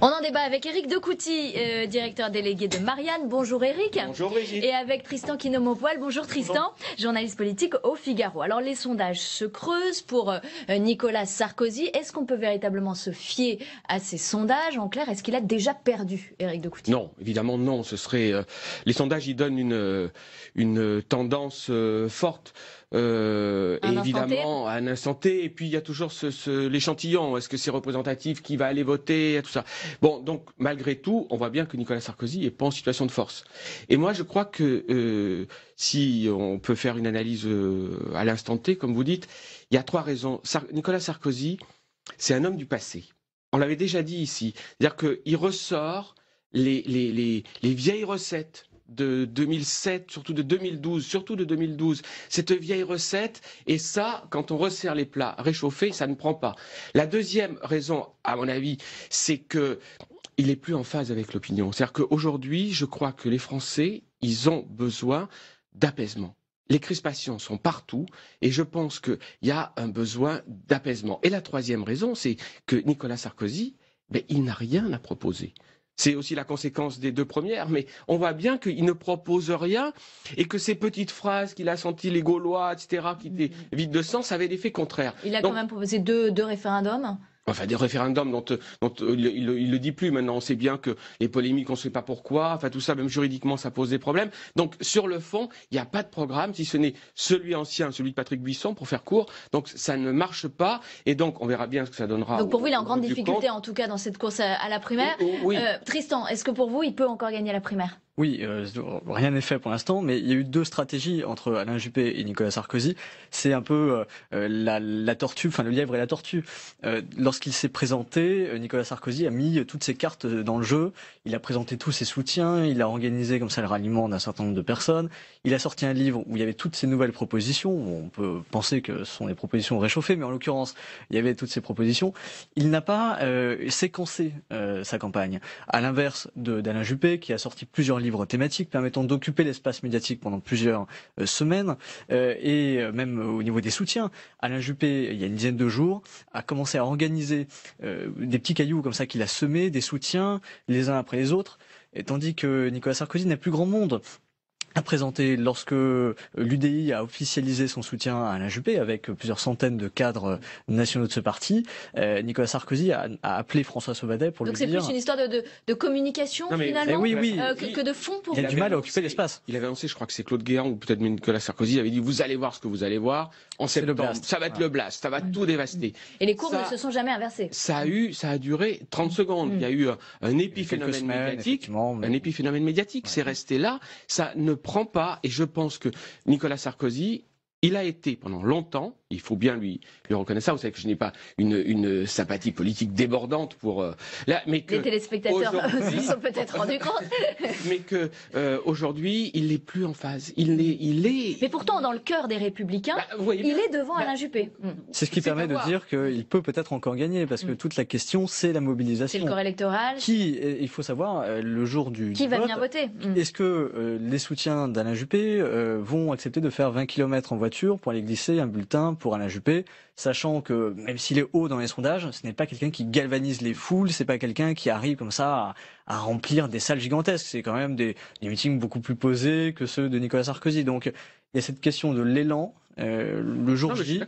On en débat avec Eric Decouty, euh, directeur délégué de Marianne. Bonjour Eric. Bonjour Brigitte. Et avec Tristan Kinomopoil. Bonjour Tristan, journaliste politique au Figaro. Alors les sondages se creusent pour euh, Nicolas Sarkozy. Est-ce qu'on peut véritablement se fier à ces sondages? En clair, est-ce qu'il a déjà perdu, Eric Decouty? Non, évidemment non. Ce serait euh, les sondages, ils donnent une une tendance euh, forte. Euh, évidemment à un instant T. Et puis il y a toujours ce, ce, l'échantillon. Est-ce que c'est représentatif Qui va aller voter Tout ça. Bon, donc malgré tout, on voit bien que Nicolas Sarkozy est pas en situation de force. Et moi, je crois que euh, si on peut faire une analyse euh, à l'instant T, comme vous dites, il y a trois raisons. Sar Nicolas Sarkozy, c'est un homme du passé. On l'avait déjà dit ici. C'est-à-dire qu'il ressort les, les, les, les vieilles recettes de 2007, surtout de 2012, surtout de 2012, cette vieille recette, et ça, quand on resserre les plats réchauffés, ça ne prend pas. La deuxième raison, à mon avis, c'est que il est plus en phase avec l'opinion. C'est-à-dire qu'aujourd'hui, je crois que les Français, ils ont besoin d'apaisement. Les crispations sont partout et je pense qu'il y a un besoin d'apaisement. Et la troisième raison, c'est que Nicolas Sarkozy, ben, il n'a rien à proposer. C'est aussi la conséquence des deux premières, mais on voit bien qu'il ne propose rien et que ces petites phrases qu'il a senties les Gaulois, etc., qui étaient vides de sens, avaient l'effet contraire. Il a Donc, quand même proposé deux, deux référendums Enfin, des référendums dont, dont il, il, il, le dit plus maintenant. On sait bien que les polémiques, on ne sait pas pourquoi. Enfin, tout ça, même juridiquement, ça pose des problèmes. Donc, sur le fond, il n'y a pas de programme, si ce n'est celui ancien, celui de Patrick Buisson, pour faire court. Donc, ça ne marche pas. Et donc, on verra bien ce que ça donnera. Donc, pour vous, il est en grande difficulté, en tout cas, dans cette course à, à la primaire. Oui. Euh, Tristan, est-ce que pour vous, il peut encore gagner la primaire? Oui, euh, rien n'est fait pour l'instant, mais il y a eu deux stratégies entre Alain Juppé et Nicolas Sarkozy. C'est un peu euh, la, la, tortue, enfin le lièvre et la tortue. Euh, Lorsqu'il s'est présenté, Nicolas Sarkozy a mis toutes ses cartes dans le jeu. Il a présenté tous ses soutiens, il a organisé comme ça le ralliement d'un certain nombre de personnes. Il a sorti un livre où il y avait toutes ces nouvelles propositions. On peut penser que ce sont des propositions réchauffées, mais en l'occurrence, il y avait toutes ces propositions. Il n'a pas séquencé sa campagne, à l'inverse d'Alain Juppé, qui a sorti plusieurs livres thématiques permettant d'occuper l'espace médiatique pendant plusieurs euh, semaines euh, et euh, même au niveau des soutiens. Alain Juppé, il y a une dizaine de jours, a commencé à organiser des petits cailloux comme ça qu'il a semés, des soutiens les uns après les autres, tandis que Nicolas Sarkozy n'a plus grand monde a présenté lorsque l'UDI a officialisé son soutien à Alain Juppé avec plusieurs centaines de cadres nationaux de ce parti. Euh, Nicolas Sarkozy a, a, appelé François Sauvadet pour Donc lui dire. Donc c'est plus une histoire de, de, de communication mais, finalement eh oui, oui. Euh, que, que, de fond pour. Il a du mal à occuper l'espace. Il avait annoncé, je crois que c'est Claude Guéant ou peut-être Nicolas Sarkozy avait dit vous allez voir ce que vous allez voir en septembre. Ça va être le blast, ça va tout dévaster. Et les courbes ça, ne se sont jamais inversées. Ça a eu, ça a duré 30 secondes. Mm. Il y a eu un, un épiphénomène médiatique, mais... un épiphénomène médiatique. Ouais. C'est resté là. Ça ne prend pas. Et je pense que Nicolas Sarkozy, il a été pendant longtemps, il faut bien lui, lui reconnaître ça. Vous savez que je n'ai pas une, une sympathie politique débordante pour euh, là, mais que les téléspectateurs se sont peut-être rendus compte. mais que euh, aujourd'hui, il n'est plus en phase. Il est, il est. Mais pourtant, dans le cœur des Républicains, bah, il est devant Bah, Alain Juppé. C'est ce qui permet de dire qu'il peut peut-être encore gagner, parce que Mm. toute la question, c'est la mobilisation. C'est le corps électoral. Qui, il faut savoir, euh, le jour du qui du va vote, venir voter Mm. Est-ce que euh, les soutiens d'Alain Juppé euh, vont accepter de faire 20 km en voiture pour aller glisser un bulletin pour Alain Juppé, sachant que même s'il est haut dans les sondages, ce n'est pas quelqu'un qui galvanise les foules, c'est pas quelqu'un qui arrive comme ça à, remplir des salles gigantesques. C'est quand même des, des meetings beaucoup plus posés que ceux de Nicolas Sarkozy. Donc il y a cette question de l'élan. Euh, le jour non, J.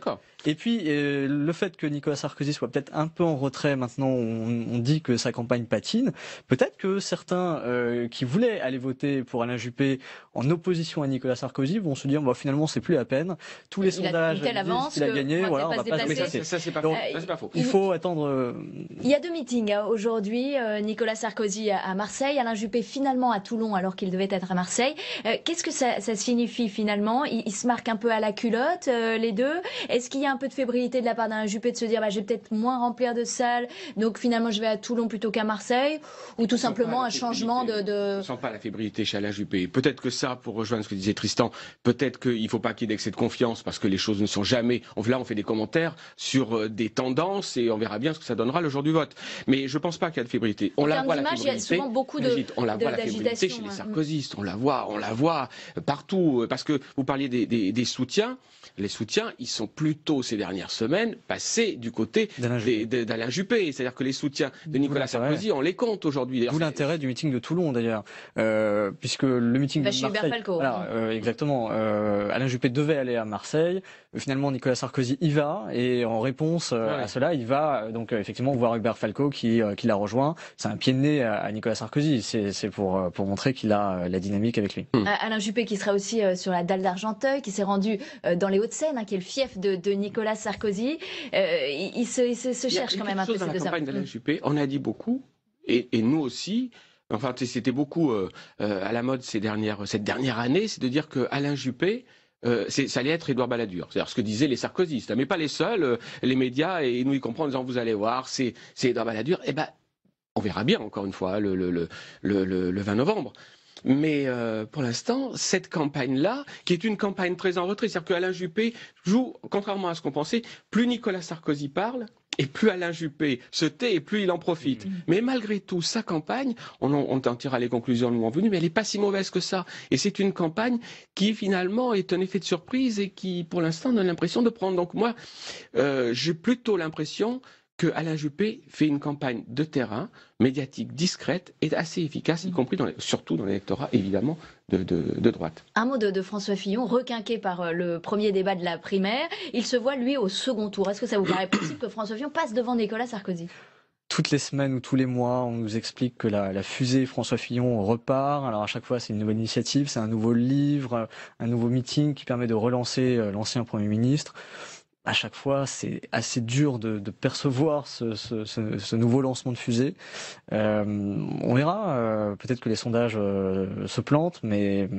Et puis euh, le fait que Nicolas Sarkozy soit peut-être un peu en retrait maintenant, on, on dit que sa campagne patine. Peut-être que certains euh, qui voulaient aller voter pour Alain Juppé en opposition à Nicolas Sarkozy vont se dire bah, finalement c'est plus la peine. Tous les il sondages a, disent qu'il a gagné, on voilà, on va pas Mais ça, ça c'est pas, Euh, pas faux. Il faut attendre. Il y a deux meetings hein, aujourd'hui. Nicolas Sarkozy à Marseille, Alain Juppé finalement à Toulon alors qu'il devait être à Marseille. Euh, Qu'est-ce que ça, ça, signifie finalement il, il, se marque un peu à la culotte euh, les deux. Est-ce qu'il y a un peu de fébrilité de la part d'Alain Juppé de se dire bah, je vais peut-être moins remplir de salles, donc finalement je vais à Toulon plutôt qu'à Marseille, ou tout simplement un changement de, de... Je ne sens pas la fébrilité chez Alain Juppé. Peut-être que ça, pour rejoindre ce que disait Tristan, peut-être qu'il ne faut pas qu'il y ait d'excès de confiance parce que les choses ne sont jamais. Là, on fait des commentaires sur des tendances et on verra bien ce que ça donnera le jour du vote. Mais je ne pense pas qu'il y a de fébrilité. On en la voit la fébrilité. Il y a souvent beaucoup de, on la voit la fébrilité chez les sarkozystes. On la voit, on la voit partout parce que vous parliez des, des, des soutiens. les soutiens, ils sont plutôt ces dernières semaines passés du côté D'Alain Juppé. C'est-à-dire que les soutiens de Nicolas. Sarkozy, on les compte aujourd'hui. D'où l'intérêt du meeting de Toulon d'ailleurs, Euh, puisque le meeting de chez Hubert Marseille, Falco. voilà, euh, exactement. Euh, Alain Juppé devait aller à Marseille. Finalement, Nicolas Sarkozy y va et en réponse euh, Ouais. à cela, il va donc euh, effectivement voir Hubert Falco qui, euh, qui l'a rejoint. C'est un pied de nez à, à Nicolas Sarkozy. C'est c'est pour pour montrer qu'il a euh, la dynamique avec lui. Euh, Alain Juppé qui sera aussi euh, sur la dalle d'Argenteuil, qui s'est rendu euh, dans les Hauts-de-Seine, hein, qui est le fief de, de Nicolas Sarkozy. Euh, il, il se, il cherche il y a quand même un peu dans la campagne d'Alain Juppé. On a dit beaucoup, et, et nous aussi. Enfin, c'était beaucoup euh, euh, à la mode ces dernières, cette dernière année, c'est de dire que Alain Juppé, euh, ça allait être Édouard Balladur. C'est-à-dire ce que disaient les sarkozystes, mais pas les seuls, euh, les médias, et nous y comprenons en disant vous allez voir, c'est Édouard Balladur. Eh ben, on verra bien encore une fois le- le 20 novembre. Mais euh, pour l'instant, cette campagne-là, qui est une campagne très en retrait, c'est-à-dire que Alain Juppé joue, contrairement à ce qu'on pensait, plus Nicolas Sarkozy parle, et plus Alain Juppé se tait, et plus il en profite. Mhm. Mais malgré tout, sa campagne, on en, on en tirera les conclusions le moment venu, mais elle n'est pas si mauvaise que ça. Et c'est une campagne qui finalement est un effet de surprise et qui, pour l'instant, donne l'impression de prendre. Donc moi, euh, j'ai plutôt l'impression que Alain Juppé fait une campagne de terrain, médiatique, discrète et assez efficace, y compris dans les- surtout dans l'électorat, évidemment, de, de, de droite. Un mot de, de François Fillon, requinqué par euh, le premier débat de la primaire. Il se voit, lui, au second tour. Est-ce que ça vous paraît possible que François Fillon passe devant Nicolas Sarkozy? Toutes les semaines ou tous les mois, on nous explique que la, la fusée François Fillon repart. Alors à chaque fois, c'est une nouvelle initiative, c'est un nouveau livre, un nouveau meeting qui permet de relancer euh, l'ancien Premier ministre. À chaque fois, c'est assez dur de, de percevoir ce, ce- ce- ce nouveau lancement de fusée. Euh, on verra. euh, Peut-être que les sondages euh, se plantent, mais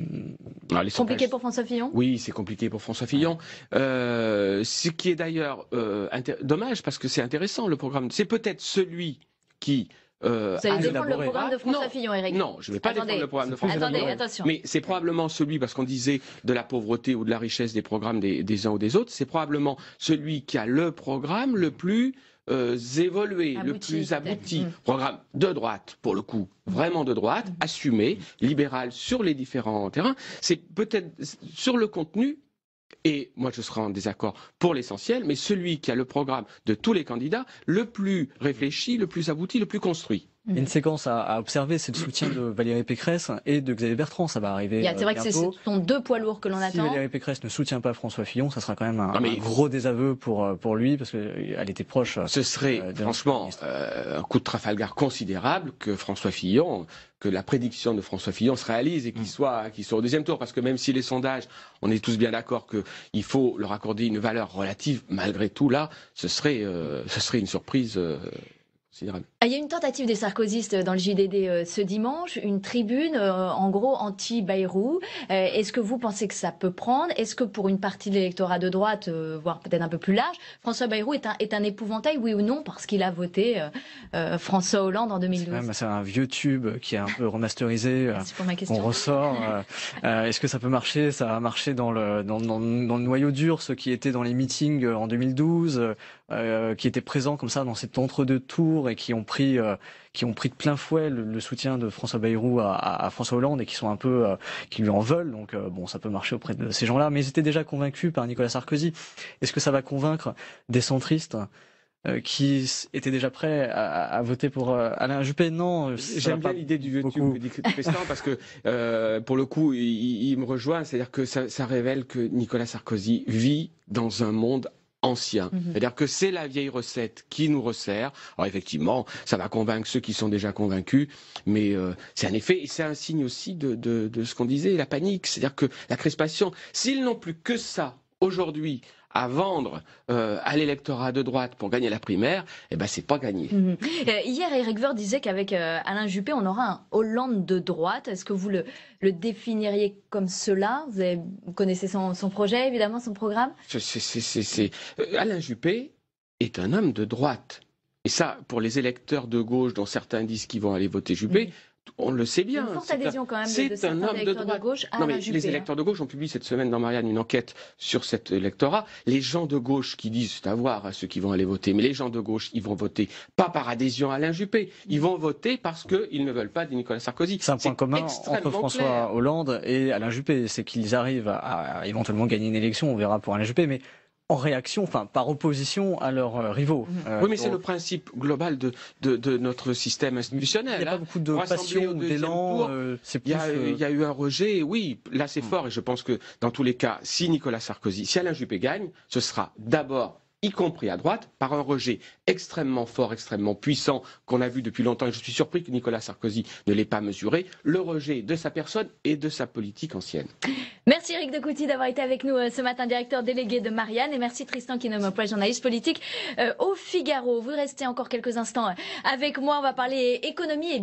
Alors, les Compliqué sondages- pour François Fillon? Oui, c'est compliqué pour François Fillon. Euh, ce qui est d'ailleurs euh, intér- dommage parce que c'est intéressant le programme. C'est peut-être celui qui. Euh, Vous allez défendre le programme de François Non, Fillon, Eric Non, je ne vais pas Attendez. défendre le programme de François Attendez, Fillon. attention. Mais c'est probablement celui, parce qu'on disait de la pauvreté ou de la richesse des programmes des, des uns ou des autres, c'est probablement celui qui a le programme le plus euh, évolué, le plus abouti. Mm. Programme de droite, pour le coup, vraiment de droite, assumé, libéral sur les différents terrains. C'est peut-être sur le contenu. Et moi, je serai en désaccord pour l'essentiel, mais celui qui a le programme de tous les candidats, le plus réfléchi, le plus abouti, le plus construit. Il y a une séquence à, à observer, c'est le soutien de Valérie Pécresse et de Xavier Bertrand. Ça va arriver. A- euh, C'est vrai que c'est- ce sont deux poids lourds que l'on Si attend. Valérie Pécresse ne soutient pas François Fillon, ça sera quand même un, Non, mais un il faut- gros désaveu pour, euh, pour lui, parce qu'elle était proche. euh, Ce serait Euh, franchement euh, un coup de Trafalgar considérable que François Fillon, que la prédiction de François Fillon se réalise et qu'il Mm. soit, qu'il soit au deuxième tour. Parce que même si les sondages, on est tous bien d'accord qu'il faut leur accorder une valeur relative, malgré tout là, ce serait, euh, ce serait une surprise euh, Ah, Il y a une tentative des sarkozystes dans le JDD euh, ce dimanche, une tribune euh, en gros anti-Bayrou. Euh, Est-ce que vous pensez que ça peut prendre? Est-ce que pour une partie de l'électorat de droite, voire peut-être un peu plus large, François Bayrou est un, est un épouvantail, oui ou non, parce qu'il a voté François Hollande en C'est 2012 quand même- c'est un vieux tube qui est un peu remasterisé. Merci pour ma question. ressort. euh, euh, Est-ce que ça peut marcher? Ça a marché dans le, dans, dans- dans le noyau dur, ceux qui étaient dans les meetings en 2012, euh, qui étaient présents comme ça dans cet entre-deux tours et qui ont pris, euh, qui ont pris de plein fouet le, le soutien de François Bayrou à, à- à François Hollande et qui sont un peu, euh, qui lui en veulent. Donc bon, ça peut marcher auprès de ces gens-là. Mais ils étaient déjà convaincus par Nicolas Sarkozy. Est-ce que ça va convaincre des centristes qui étaient déjà prêts à, à voter pour Alain Juppé? Non, J'aime bien l'idée du vieux beaucoup. tube que dit Tristan parce que euh, pour le coup, il, il me rejoint, c'est-à-dire que ça, ça révèle que Nicolas Sarkozy vit dans un monde ancien. Mhm. C'est-à-dire que c'est la vieille recette qui nous resserre. Alors effectivement, ça va convaincre ceux qui sont déjà convaincus, mais euh, c'est un effet et c'est un signe aussi de, de, de ce qu'on disait, la panique. C'est-à-dire que la crispation, s'ils n'ont plus que ça aujourd'hui à vendre euh, à l'électorat de droite pour gagner la primaire, eh ben c'est pas gagné. Mhm. Euh, Hier, Eric Woerth disait qu'avec euh, Alain Juppé, on aura un Hollande de droite. Est-ce que vous le, le définiriez comme cela? Vous, avez- vous connaissez son, son projet, évidemment, son programme? Alain Juppé est un homme de droite. Et ça, pour les électeurs de gauche, dont certains disent qu'ils vont aller voter Juppé. On le sait bien. Une forte adhésion quand même de, c'est de un homme de électeurs de, droite. gauche à Non, mais Juppé, les hein. électeurs de gauche ont publié cette semaine dans Marianne une enquête sur cet électorat. Les gens de gauche qui disent, c'est à voir à ceux qui vont aller voter, mais les gens de gauche, ils vont voter pas par adhésion à Alain Juppé, ils vont voter parce qu'ils ne veulent pas de Nicolas Sarkozy. C'est un point commun entre François clair. Hollande et Alain Juppé, c'est qu'ils arrivent à, à éventuellement gagner une élection, on verra pour Alain Juppé, mais en réaction, enfin par opposition à leurs euh, rivaux. Euh, Oui, mais c'est le principe global de, de, de notre système Il n'y institutionnel. a pas hein. beaucoup de passion ou d'élan. euh, Il y, a, euh, il y a eu un rejet, oui, là c'est Hmm. fort, et je pense que dans tous les cas, si Nicolas Sarkozy, si Alain Juppé gagne, ce sera d'abord, y compris à droite, par un rejet extrêmement fort, extrêmement puissant, qu'on a vu depuis longtemps, et je suis surpris que Nicolas Sarkozy ne l'ait pas mesuré, le rejet de sa personne et de sa politique ancienne. Merci Eric de Couty d'avoir été avec nous euh, ce matin, directeur délégué de Marianne. Et merci Tristan Kinomopoulos, journaliste politique euh, au Figaro. Vous restez encore quelques instants euh, avec moi. On va parler économie et